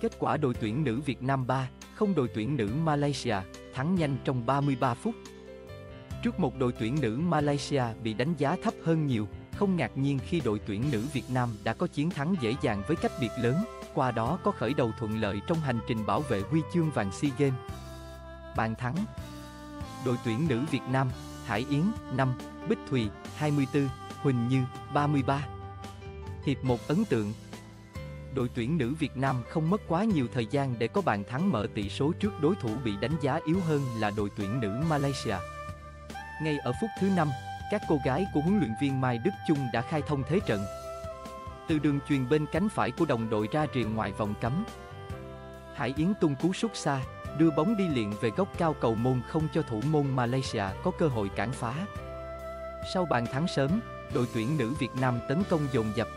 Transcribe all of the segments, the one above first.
Kết quả đội tuyển nữ Việt Nam 3, không đội tuyển nữ Malaysia, thắng nhanh trong 33 phút. Trước một đội tuyển nữ Malaysia bị đánh giá thấp hơn nhiều, không ngạc nhiên khi đội tuyển nữ Việt Nam đã có chiến thắng dễ dàng với cách biệt lớn, qua đó có khởi đầu thuận lợi trong hành trình bảo vệ huy chương vàng SEA Games. Bàn thắng Đội tuyển nữ Việt Nam, Hải Yến, 5, Bích Thùy, 24, Huỳnh Như, 33. Hiệp một ấn tượng Đội tuyển nữ Việt Nam không mất quá nhiều thời gian để có bàn thắng mở tỷ số trước đối thủ bị đánh giá yếu hơn là đội tuyển nữ Malaysia. Ngay ở phút thứ 5, các cô gái của huấn luyện viên Mai Đức Chung đã khai thông thế trận. Từ đường truyền bên cánh phải của đồng đội ra rìa ngoài vòng cấm. Hải Yến tung cú sút xa, đưa bóng đi liền về góc cao cầu môn không cho thủ môn Malaysia có cơ hội cản phá. Sau bàn thắng sớm, đội tuyển nữ Việt Nam tấn công dồn dập.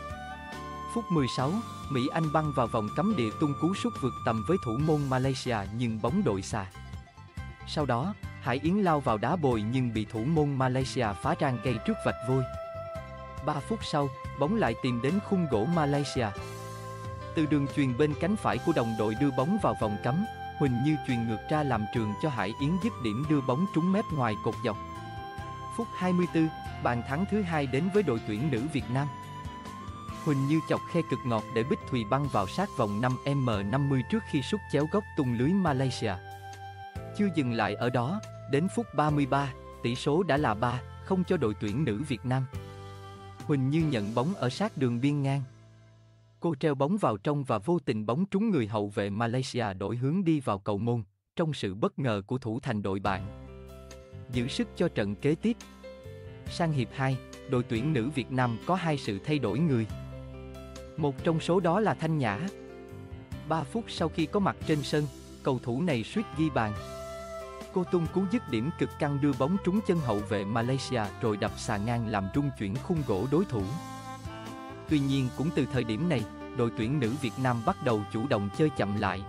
Phút 16, Mỹ Anh băng vào vòng cấm địa tung cú sút vượt tầm với thủ môn Malaysia nhưng bóng đội xa. Sau đó, Hải Yến lao vào đá bồi nhưng bị thủ môn Malaysia phá rang gây trước vạch vôi. 3 phút sau, bóng lại tìm đến khung gỗ Malaysia. Từ đường truyền bên cánh phải của đồng đội đưa bóng vào vòng cấm, Huỳnh Như truyền ngược ra làm trường cho Hải Yến dứt điểm đưa bóng trúng mép ngoài cột dọc. Phút 24, bàn thắng thứ hai đến với đội tuyển nữ Việt Nam. Huỳnh Như chọc khe cực ngọt để Bích Thùy băng vào sát vòng 5m50 trước khi sút chéo góc tung lưới Malaysia. Chưa dừng lại ở đó, đến phút 33, tỷ số đã là 3, không cho đội tuyển nữ Việt Nam. Huỳnh Như nhận bóng ở sát đường biên ngang. Cô treo bóng vào trong và vô tình bóng trúng người hậu vệ Malaysia đổi hướng đi vào cầu môn, trong sự bất ngờ của thủ thành đội bạn. Giữ sức cho trận kế tiếp. Sang hiệp 2, đội tuyển nữ Việt Nam có hai sự thay đổi người. Một trong số đó là Thanh Nhã. 3 phút sau khi có mặt trên sân, cầu thủ này suýt ghi bàn. Cô tung cú dứt điểm cực căng đưa bóng trúng chân hậu vệ Malaysia rồi đập xà ngang làm rung chuyển khung gỗ đối thủ. Tuy nhiên cũng từ thời điểm này, đội tuyển nữ Việt Nam bắt đầu chủ động chơi chậm lại.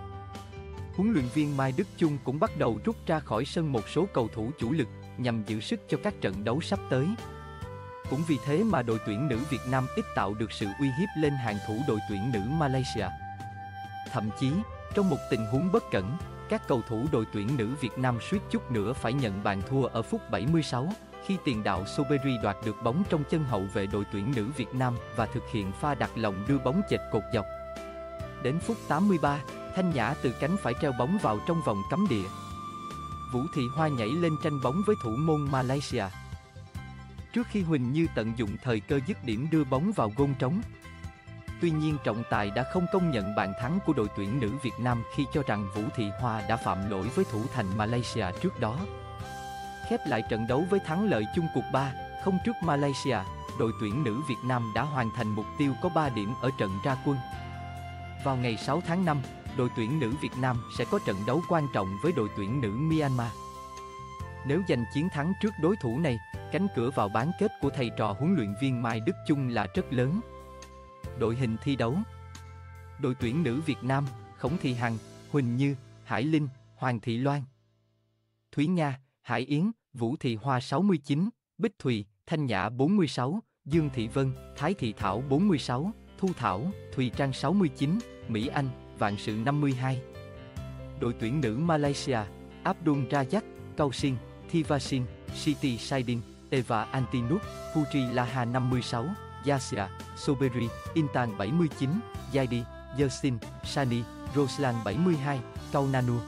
Huấn luyện viên Mai Đức Chung cũng bắt đầu rút ra khỏi sân một số cầu thủ chủ lực nhằm giữ sức cho các trận đấu sắp tới. Cũng vì thế mà đội tuyển nữ Việt Nam ít tạo được sự uy hiếp lên hàng thủ đội tuyển nữ Malaysia. Thậm chí, trong một tình huống bất cẩn, các cầu thủ đội tuyển nữ Việt Nam suýt chút nữa phải nhận bàn thua ở phút 76, khi tiền đạo Soberi đoạt được bóng trong chân hậu vệ đội tuyển nữ Việt Nam và thực hiện pha đặt lòng đưa bóng chệch cột dọc. Đến phút 83, Thanh Nhã từ cánh phải treo bóng vào trong vòng cấm địa. Vũ Thị Hoa nhảy lên tranh bóng với thủ môn Malaysia. Trước khi Huỳnh Như tận dụng thời cơ dứt điểm đưa bóng vào gôn trống, Tuy nhiên trọng tài đã không công nhận bàn thắng của đội tuyển nữ Việt Nam khi cho rằng Vũ Thị Hoa đã phạm lỗi với thủ thành Malaysia trước đó. Khép lại trận đấu với thắng lợi chung cuộc 3, không trước Malaysia, đội tuyển nữ Việt Nam đã hoàn thành mục tiêu có 3 điểm ở trận ra quân. Vào ngày 6 tháng 5, đội tuyển nữ Việt Nam sẽ có trận đấu quan trọng với đội tuyển nữ Myanmar. Nếu giành chiến thắng trước đối thủ này, cánh cửa vào bán kết của thầy trò huấn luyện viên Mai Đức Chung là rất lớn. Đội hình thi đấu Đội tuyển nữ Việt Nam, Khổng Thị Hằng, Huỳnh Như, Hải Linh, Hoàng Thị Loan Thúy Nga, Hải Yến, Vũ Thị Hoa 69, Bích Thùy, Thanh Nhã 46, Dương Thị Vân, Thái Thị Thảo 46, Thu Thảo, Thùy Trang 69, Mỹ Anh, Vạn Sự 52. Đội tuyển nữ Malaysia, Abdul Rajak, Kausin, Thivasin, Siti Saidin, Eva Antinut, Putri Laha 56, Yasia, Soberi, Intan 79, Yaidi, Yersin, Shani, Roslan 72, Kaunanu,